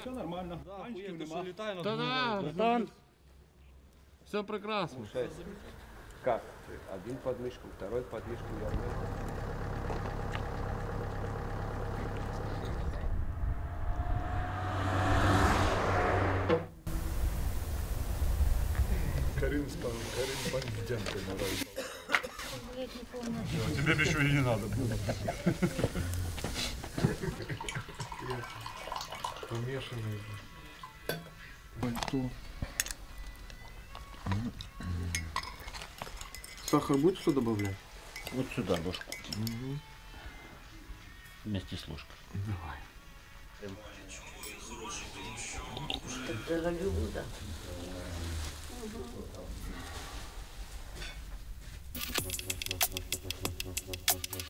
Все нормально. Панчиків нема. Та-да, там. Все прекрасно. Как? Один под мышку, второй под мышку вернул. Карин стал, Бандянкой нравится. Тебе більше і не треба. Помешанный. Сахар будет что добавлять? Вот сюда ложку. Вместе с ложкой. Это Голливуда.